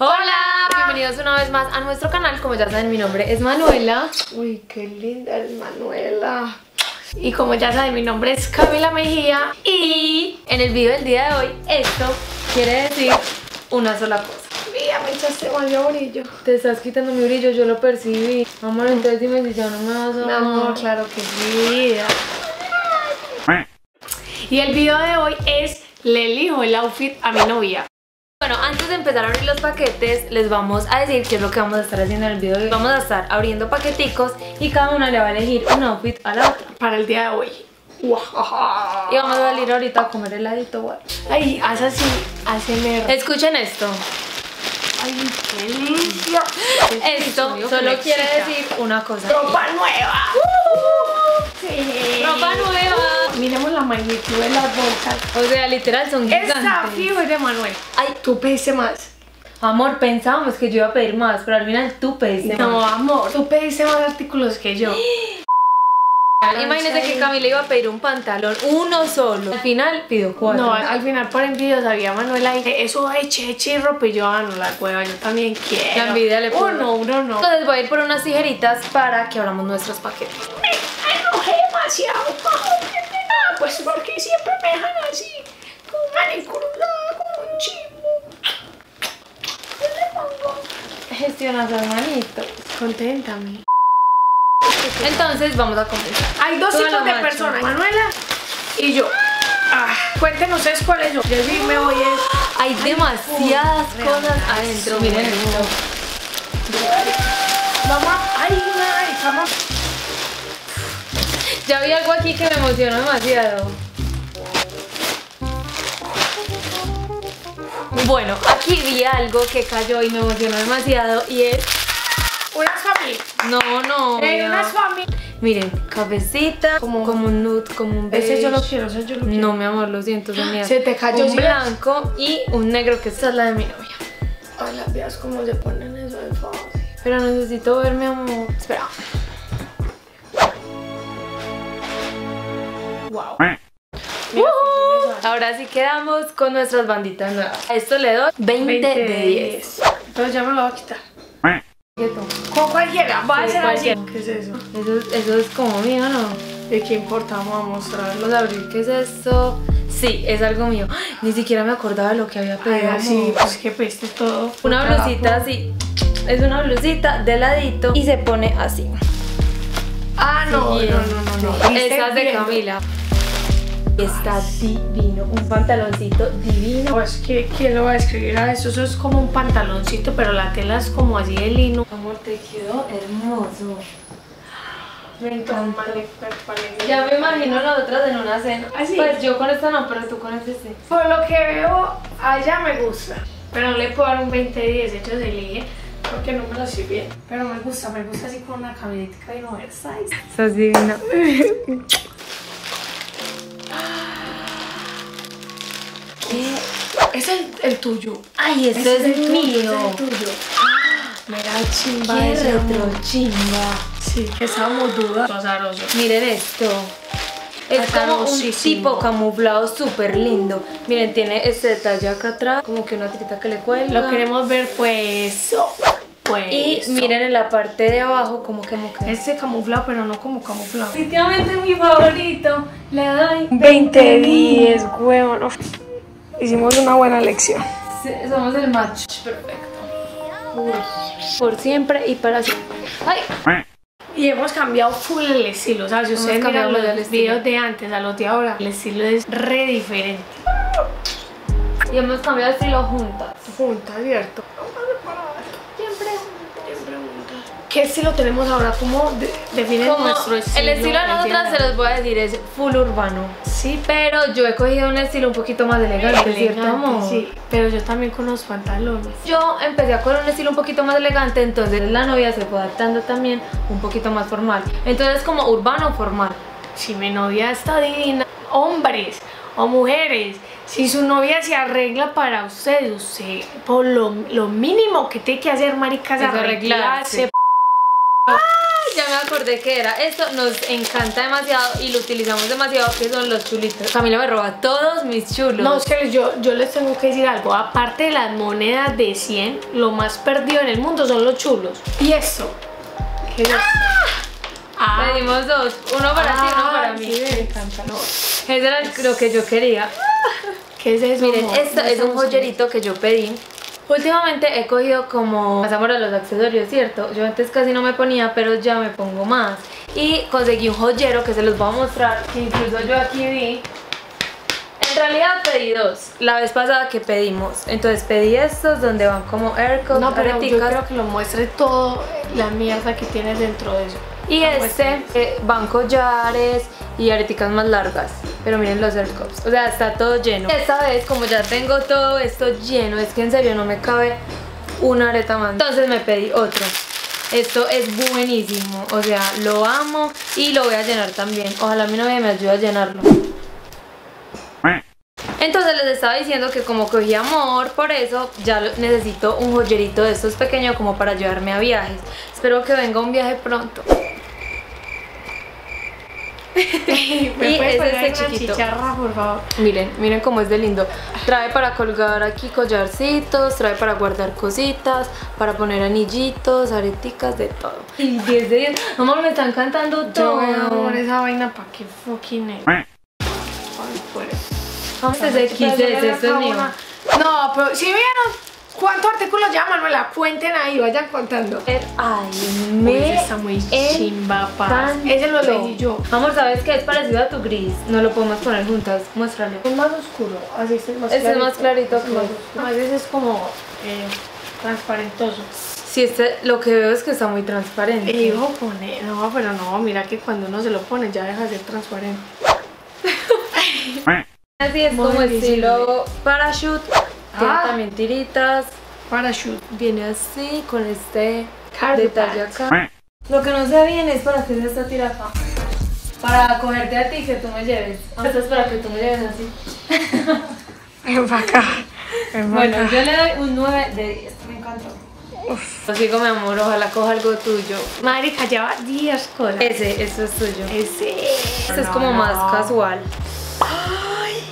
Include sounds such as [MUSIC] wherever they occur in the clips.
Hola, bienvenidos una vez más a nuestro canal. Como ya saben, mi nombre es Manuela. Uy, qué linda es Manuela. Y como ya saben, mi nombre es Camila Mejía. Y en el video del día de hoy, esto quiere decir una sola cosa. Mira, me echaste demasiado brillo. Te estás quitando mi brillo, yo lo percibí. Amor, entonces dime si ya no me vas a... Mi amor, claro que sí. Y el video de hoy es le elijo el outfit a mi novia. Bueno, antes de empezar a abrir los paquetes, les vamos a decir qué es lo que vamos a estar haciendo en el video de hoy. Vamos a estar abriendo paqueticos y cada una le va a elegir un outfit a la otra. Para el día de hoy. Y vamos a salir ahorita a comer heladito. Ay, haz así, ASMR. Escuchen esto. Ay, qué delicia. Esto solo quiere decir una cosa. Ropa nueva. Sí. Ropa nueva. Miremos la magnitud de las bolsas. O sea, literal son Esta gigantes. fijo es de Manuel. Ay, Tú pediste más. amor, pensábamos que yo iba a pedir más, pero al final tú pediste No, más. amor, tú pediste más artículos que yo. [GASPS] Imagínate que Camila iba a pedir un pantalón, uno solo. Al final pidió cuatro. No, al final por envidia sabía Manuela y dije, eso eche, eche y ropa y yo, ah, no la cueva, yo también quiero. La envidia le pudo. Uno, uno, no. Entonces voy a ir por unas tijeritas para que abramos nuestros paquetes. Me enojé demasiado. Ah, pues porque siempre me dejan así, con manicurada, como un chivo. ¿Qué le pongo? Gestionas las manitos. Conténtame. Entonces vamos a comenzar. Hay dos tipos de personas, Manuela y yo. Ah, cuéntenos ustedes cuáles son. Yo sí me voy es... Hay demasiadas cosas adentro. Miren esto. Mamá, hay una, ay, vamos. Ya vi algo aquí que me emocionó demasiado. Bueno, aquí vi algo que cayó y me emocionó demasiado y es... Unas familias. No, no. Eh, ya. unas familias. Miren, cabecita, como, Como- un nude, como un beige. Ese yo lo quiero, ese yo lo quiero. No, mi amor, lo siento, se me Se te cayó, Un blanco y un negro, que esta es la de mi novia. Ay, las veas cómo se ponen eso de fácil. Pero necesito ver, mi amor. Espera. Wow. Ahora sí quedamos con nuestras banditas nuevas. A esto le doy 20, de 10. Entonces ya me lo voy a quitar. Quieto. Con cualquiera, va a Sí, ser así. cualquiera. ¿Qué es eso? Eso, es- eso es como mío, ¿no? ¿De qué importa? Vamos a mostrarlo. A abrir, ¿qué es esto? Sí, es algo mío. Ay, [GASPS] Ni siquiera me acordaba de lo que había Ay, pedido. así, amor. pues que pediste todo. Una blusita así. Es una blusita de ladito y se pone así. Ah, no, Sí, no, no, no, no. Esta es de Camila. Está divino, un pantaloncito divino. ¿qué, ¿quién lo va a escribir a eso? Eso es como un pantaloncito, pero la tela es como así de lino. Amor, te quedó hermoso. Me encanta. Ya me imagino nosotras en una cena. ¿Ah, sí? Pues yo con esta no, pero tú con este sí. Por lo que veo, a ella me gusta. Pero no le puedo dar un 20 de 10, hecho se elige porque no me lo sirve. Pero me gusta, me gusta así con una camiseta y oversize. Estás divina. [LAUGHS] ¿Qué? Es el, el tuyo. Ay, Ese este es, el tuyo, mío. ese es el tuyo. Mira, chimba Qué ese retro amor. chimba. Sí, que estábamos dudas. Azaroso. Miren esto. Es como un tipo camuflado súper lindo. Miren, tiene este detalle acá atrás, como que una tirita que le cuelga. Lo queremos ver pues. Pues. Y miren en la parte de abajo como que como que... Este camuflado, pero no como camuflado. Definitivamente mi favorito. Le doy 20 de 10, huevón. Hicimos una buena lección. Sí, Somos el match perfecto. Uy, Por siempre y para siempre. Ay, Y hemos cambiado full el estilo. O sea, si ustedes cambiado miran el los estilo. videos de antes a los de ahora, el estilo es re diferente. y hemos cambiado de estilo juntas. Juntas, ¿cierto? Siempre Siempre juntas. ¿Qué estilo tenemos ahora? ¿Cómo de- definen Como nuestro estilo? el estilo de el nosotras se los voy a decir es full urbano. Sí, Pero yo he cogido un estilo un poquito más elegante, ¿cierto elegante, amor? sí. Pero yo también con los pantalones. Yo empecé a coger un estilo un poquito más elegante, entonces la novia se fue adaptando también un poquito más formal. Entonces como urbano formal. Si mi novia está divina, hombres o mujeres, si su novia se arregla para ustedes, usted por lo, lo mínimo que tiene que hacer, marica, es Es arreglarse. arreglarse. Acordé que era esto, nos encanta demasiado y lo utilizamos demasiado, que son los chulitos. Camila me roba todos mis chulos. No, es que yo, yo les tengo que decir algo. Aparte de las monedas de 100, lo más perdido en el mundo son los chulos. ¿Y eso? ¿Qué es Ah, Pedimos dos, uno para ti, uno para Ah, mí. sí, me encanta. No. Era lo que yo quería. ¿Qué es eso? Miren, esto No es un joyerito que yo pedí. Últimamente he cogido como más amor a los accesorios, ¿cierto? Yo antes casi no me ponía, pero ya me pongo más. Y conseguí un joyero que se los voy a mostrar, que incluso yo aquí vi. En realidad pedí dos, la vez pasada que pedimos. Entonces pedí estos donde van como aircoats, No, pero yo areticas. quiero que lo muestre todo la mierda que tienes dentro de eso. Y este eh, van collares y areticas más largas. Pero miren los aircups. O sea, está todo lleno. Esta vez, como ya tengo todo esto lleno, es que en serio no me cabe una areta más. Entonces me pedí otro. Esto es buenísimo. O sea, lo amo y lo voy a llenar también. Ojalá mi novia me ayude a llenarlo. Entonces les estaba diciendo que como cogí amor, por eso ya necesito un joyerito de estos pequeños como para llevarme a viajes. Espero que venga un viaje pronto. [LAUGHS] ¿Me Y puedes es poner este chiquito. chicharra, por favor? Miren, miren cómo es de lindo. Trae para colgar aquí collarcitos, trae para guardar cositas, para poner anillitos, areticas, de todo. Y 10 de 10. Amor, me están cantando Yo todo. veo, amor, esa vaina para qué fucking es. Ay, pues. Vamos a hacer esto es mío. No, pero si vieron cuántos artículos ya, Manuela, cuenten ahí, vayan contando. Ay, me está muy chimba, paz. Ese lo elegí yo. Amor, ¿sabes qué? Es parecido a tu gris. No lo podemos poner juntas. Muéstrale. Es más oscuro, así es más Este es más clarito Es que- más oscuro. A veces es como eh, transparentoso. Sí, este, lo que veo es que está muy transparente. Y dijo pone, no, pero no, mira que cuando uno se lo pone ya deja de ser transparente. [LAUGHS] Así es Muy como visible. estilo parachute. Tiene Ah. también tiritas. Parachute. Viene así, con este detalle acá. Lo que no sé bien es para es esta tira acá. Para cogerte a ti que tú me lleves. Esto es para que tú me lleves así. [LAUGHS] Ven acá. Bueno, acá. yo le doy un 9 de 10. Me encantó. Así como mi amor, ojalá coja algo tuyo. Marica, lleva 10 cosas. Ese, eso es tuyo. Ese. Este es como más casual.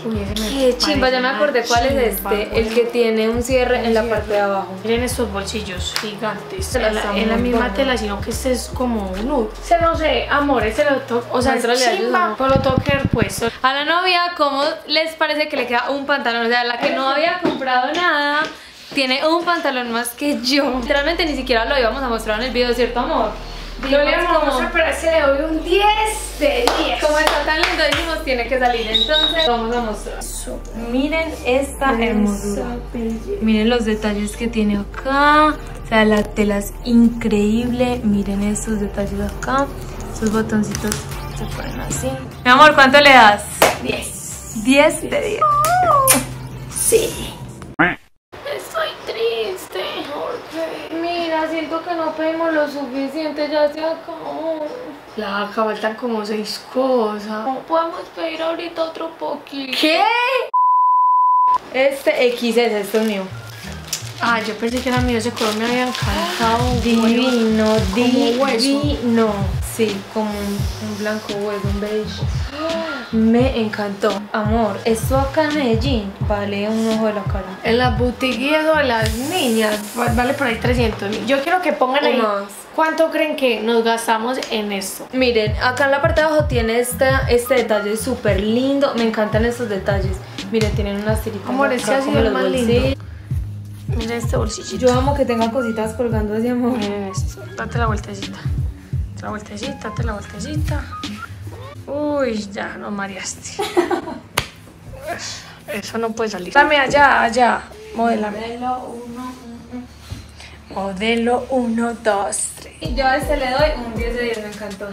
Uy, ese me Qué chimba, ya me acordé cuál es este. El que tiene un cierre en la parte de abajo. Miren estos bolsillos gigantes. En la, en la misma bueno. tela, sino que este es como un nude. Se no sé, amor, ese lo toco. O sea, es a chimba, ellos, pero lo haber puesto. A la novia, ¿cómo les parece que le queda un pantalón? O sea, la que no había comprado nada, tiene un pantalón más que yo. Literalmente ni siquiera lo íbamos a mostrar en el video, ¿cierto, amor? Yo le Dijimos vamos como, a pero ese le doy un 10 de 10. como está tan lindo, dijimos tiene que salir. Entonces, vamos a mostrar. Miren esta hermosura. Miren los detalles que tiene acá. O sea, la tela es increíble. Miren estos detalles acá. Sus botoncitos se ponen así. Mi amor, ¿cuánto le das? 10. 10 de 10. Sí. Siento que no pedimos lo suficiente, ya se acabó. La faltan como 6 cosas. No podemos pedir ahorita otro poquito. ¿Qué? Este XS, esto es mío. Ah, yo pensé que era mío, ese color me había encantado. Divino, Como hueso. divino. Sí, como un, un blanco hueso, un beige. Me encantó. Amor, esto acá en Medellín vale un ojo de la cara. En las boutiques de las niñas va- vale por ahí 300 mil. Yo quiero que pongan O ahí más. cuánto creen que nos gastamos en esto. Miren, acá en la parte de abajo tiene esta, este detalle súper lindo. Me encantan estos detalles. Miren, tienen unas tiritas Amor, ese ha sido el más lindo. Miren este bolsillito. Yo amo que tengan cositas colgando así, amor. Miren esto. Date la vueltecita. Date la vueltecita, date la vueltecita. Uy, ya, no mareaste. [LAUGHS] Eso no puede salir. Dame allá, allá. Modélame. Modelo uno. Modelo 1, 2, 3. Y yo a este le doy un 10 de 10, me encantó.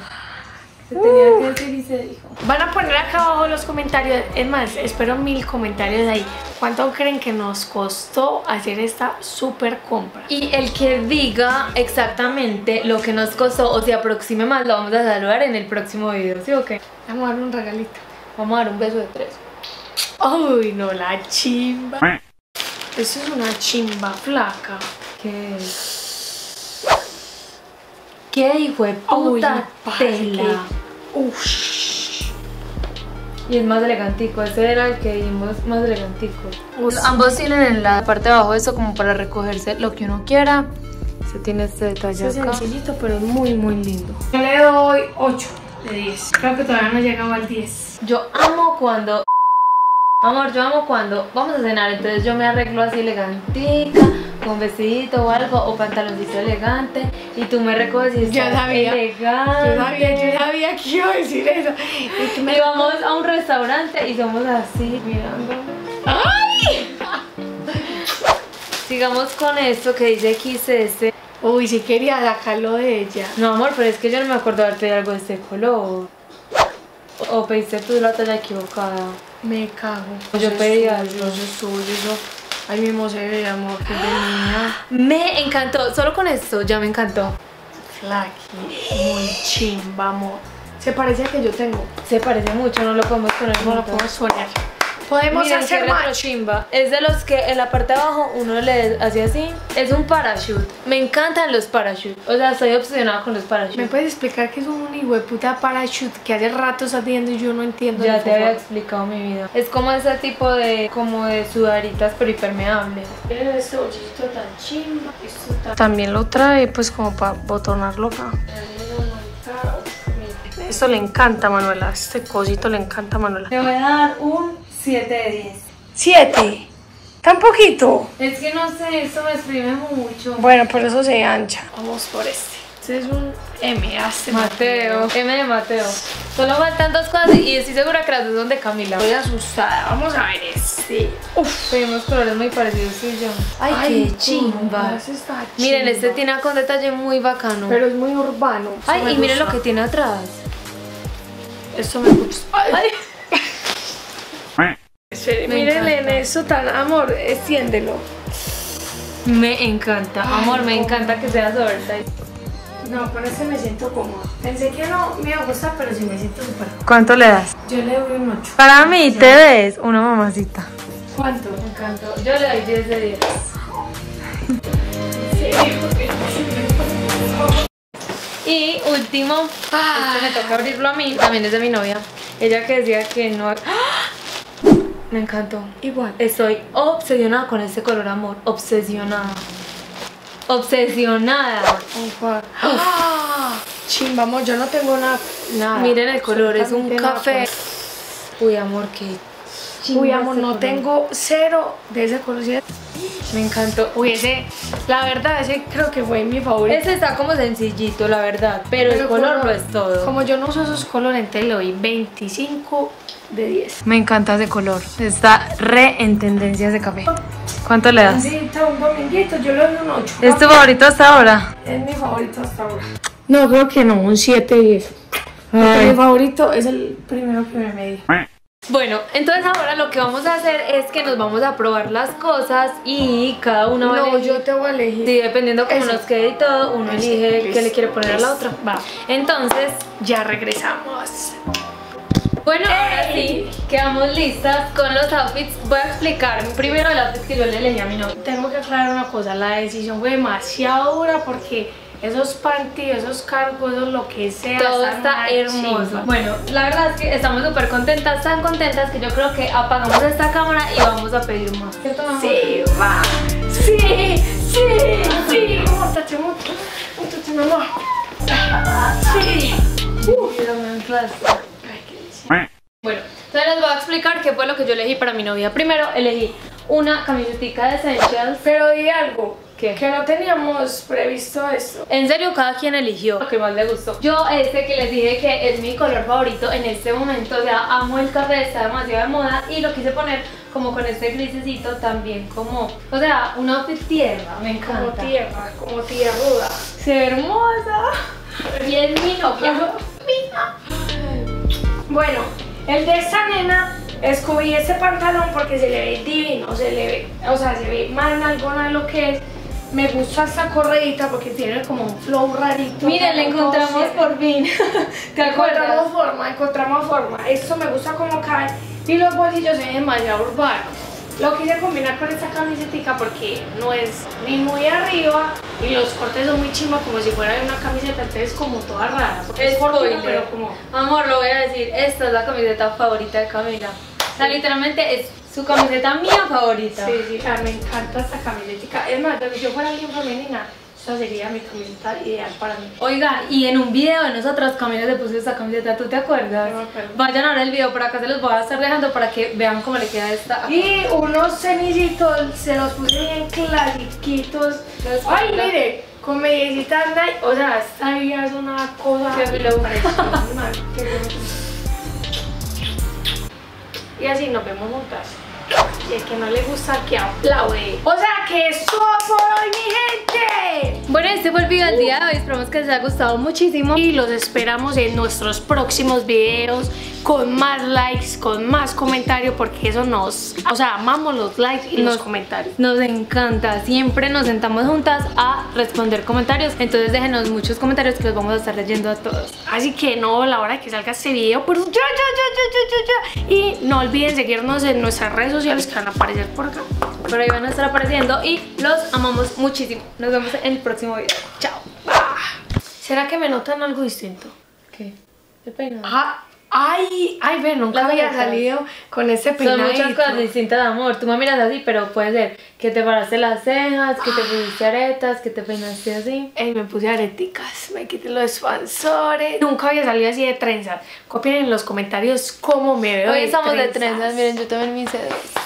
Se tenía que decir y se dijo. Van a poner acá abajo los comentarios. Es más, espero mil comentarios ahí. ¿Cuánto creen que nos costó hacer esta super compra? Y el que diga exactamente lo que nos costó o se aproxime más, lo vamos a saludar en el próximo video, ¿sí o qué? Vamos a dar un regalito. Vamos a dar un beso de tres. Uy, no, la chimba. Eso es una chimba flaca. ¿Qué es? Qué hijo de Uy, puta parce, tela. Ush. Y es más elegantico, ese era el que vimos más elegantico. Uy, Ambos tienen en la parte de abajo eso como para recogerse lo que uno quiera. Se tiene este detalle Es acá. sencillito, pero es muy, muy lindo. Yo le doy 8 de 10. Creo que todavía no llegaba al 10. Yo amo cuando... Amor, yo amo cuando vamos a cenar, entonces yo me arreglo así elegantica, con vestidito o algo, o pantaloncito elegante, y tú me recoges y estás sabía. elegante. Yo sabía, yo sabía que iba a decir eso. Y que me Y vamos a un restaurante y somos así, mirando. ¡Ay! Sigamos con esto que dice XS. Uy, sí quería sacarlo de ella. No, amor, pero es que yo no me acuerdo haber pedido algo de este color. O pediste tú la talla equivocada. Me cago. Yo pedí algo. Eso es suyo, eso. Ahí mismo se ve, amor, de niña. [GASPS] Me encantó, solo con esto ya me encantó. Flaky, muy chimba, amor. Se parece a que yo tengo. Se parece mucho, no lo podemos poner No lo podemos poner. Podemos Miren hacer retrochimba. Es de los que en la parte de abajo uno le hace así. Es un parachute. Me encantan los parachutes. O sea, estoy obsesionada con los ¿Me parachutes. puedes explicar qué es un hijo de puta parachute que hace rato está viendo y yo no entiendo? Ya te había explicado mi vida. Es como ese tipo de como de sudaritas pero impermeables. Miren este bolsito tan chimba. Esto También lo trae pues como para botonarlo acá. Esto le encanta a Manuela, este cosito le encanta a Manuela. Le voy a dar un 7 de 10. Siete. ¿Tan poquito? Es que no sé, esto me exprime mucho. Bueno, por eso se ancha. Vamos por este. Este es un M, este Mateo, M de Mateo. Solo faltan dos cosas y estoy segura que las dos son de Camila. Estoy asustada. Vamos a ver este. Uf. Pedimos colores muy parecidos tú y yo. Ay, qué chimba. Miren, este tiene con detalle muy bacano. Pero es muy urbano. Eso Ay, y miren lo que tiene atrás. Esto me gusta. Ay. Espere, eso tan amor, extiéndelo. Me encanta, amor, me encanta que sea oversize. No, con este me siento cómoda. Pensé que no me iba a gustar, pero sí me siento súper cómoda. ¿Cuánto le das? Yo le doy un 8. Para mí te ves una mamacita. ¿Cuánto? Me encantó. Yo le doy 10 de 10. Y último, Ah. este me toca abrirlo a mí, también es de mi novia. Ella que decía que no... ¡Ah! Me encantó. Igual. Estoy obsesionada con este color, amor. Obsesionada. Obsesionada. [GASPS] Ah, chimba, amor, yo no tengo nada. nada Miren el color, es un café. con- Uy, amor, qué. Uy, amor, este no color. tengo cero de ese color. ¿sí? Me encantó. Uy, ese, la verdad, ese creo que fue mi favorito. Este está como sencillito, la verdad. Pero, el color como- lo es todo. Como yo no uso esos colores, entonces le doy 25 de 10. Me encanta ese color. Está re en tendencias de café. ¿Cuánto le das? Un dominguito, yo le doy un 8. ¿Es tu favorito hasta ahora? Es mi favorito hasta ahora. No, creo que no, un 7 de 10. Porque Ay. mi favorito es el primero que me medí. Bueno, entonces ahora lo que vamos a hacer es que nos vamos a probar las cosas y cada uno va a No, elegir- yo te voy a elegir. Sí, dependiendo cómo nos quede y todo, uno elige qué le quiere poner a la otra. Va. Entonces, Ya regresamos. bueno, ahora sí, quedamos listas con los outfits. Voy a explicar primero el outfit que yo le elegí a mi novio. Tengo que aclarar una cosa, la decisión fue demasiado dura porque esos panties, esos cargos, lo que sea. Todo está hermoso. chimba. Bueno, la verdad es que estamos súper contentas, tan contentas que yo creo que apagamos esta cámara y vamos a pedir más. Sí, va. Sí, sí, sí. Móntate. Sí. Clase. Bueno, entonces les voy a explicar qué fue lo que yo elegí para mi novia. Primero elegí una camisetica de Essentials. Pero di algo. ¿Qué? Que no teníamos previsto esto. En serio, cada quien eligió lo que más le gustó. Yo este que les dije que es mi color favorito en este momento, o sea, amo el café, está demasiado de moda y lo quise poner como con este grisecito también como, o sea, un outfit tierra, me Como encanta. tierra, como tierruda. Se ve hermosa. [LAUGHS] Y es mi novia. Bueno, el de esta nena escogí este pantalón porque se le ve divino, se le ve, o sea, se ve más nalgona de lo que es. Me gusta esta corredita porque tiene como un flow rarito. Le como encontramos por fin. [LAUGHS] ¿Te acuerdas? Encontramos forma, encontramos forma. Esto me gusta como cae. Y los bolsillos ven demasiado urbanos. Lo quise combinar con esta camiseta porque no es ni muy arriba y los cortes son muy chimbos como si fuera una camiseta, entonces como toda rara. Es Spoiler. pero como... Amor, lo voy a decir, esta es la camiseta favorita de Camila. O sea, literalmente es su camiseta mía favorita. Sí, sí, ah, me encanta esta camiseta. Es más, si yo fuera alguien femenina, esta sería mi camiseta ideal para mí. Oiga, y en un video de nosotras Camila le puso esta camiseta, ¿tú te acuerdas? No me acuerdo. Vayan a ver el video, por acá se los voy a estar dejando para que vean cómo le queda esta. Y unos semillitos se los puse bien clasiquitos. Ay, mire, con mediecitas Nike. O sea, esta vida es una cosa. Qué flow. impresionante. Y así nos vemos juntas. Y el que no le gusta, que aplaude. O sea, que es todo por hoy, mi gente. Bueno, este fue el video del día de hoy, esperamos que les haya gustado muchísimo. Y los esperamos en nuestros próximos videos con más likes, con más comentarios, porque eso nos. O sea, amamos los likes y los Nos- comentarios. Nos encanta, siempre nos sentamos juntas a responder comentarios, entonces déjenos muchos comentarios que los vamos a estar leyendo a todos. Así que no, la hora que salga este video, pues. Y no olviden seguirnos en nuestras redes sociales que van a aparecer por acá. Por ahí van a estar apareciendo y los amamos muchísimo. Nos vemos en el próximo video. Chao. Ah, ¿Será que me notan algo distinto? ¿Qué? ¿Qué peinado? Ah, ay, ay, ve, nunca Las había salido con ese Son peinadito. muchas cosas distintas de amor. Tú me miras así, pero puede ser que te paraste las cejas, que te pusiste aretas, que te peinaste así. Ey, me puse areticas, me quité los expansores. Nunca había salido así de trenzas. Copien en los comentarios cómo me veo Hoy estamos de trenzas. trenzas, miren, yo también me hice dos.